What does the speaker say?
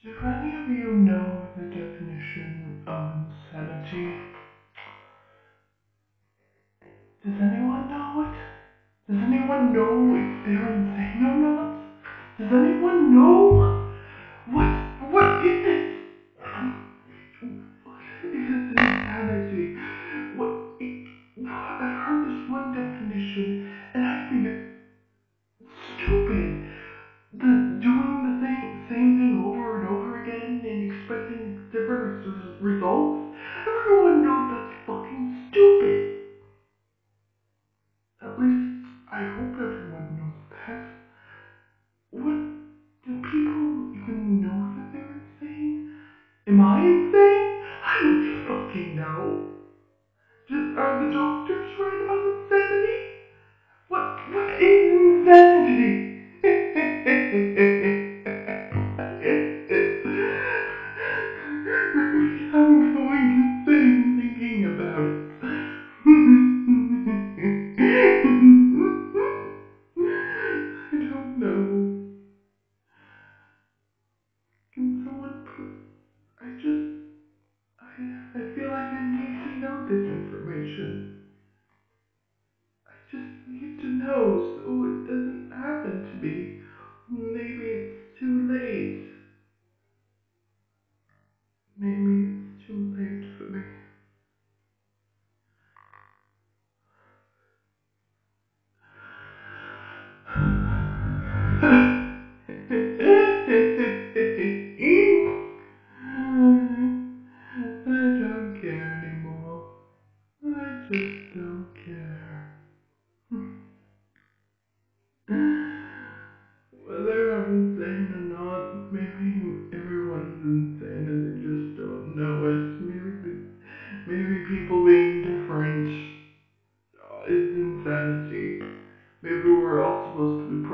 Do any of you know the definition of insanity? Does anyone know it? Does anyone know if they're insane or not? Does anyone know? Least I hope everyone knows that. What do people even know that they're insane? Am I insane? I don't fucking know. Just are the doctors right about insanity? Information. I just need to know so it doesn't happen to me. Maybe just don't care. Whether I'm insane or not, maybe everyone's insane and they just don't know it. Maybe, maybe people being different uh, is insanity. Maybe we're all supposed to be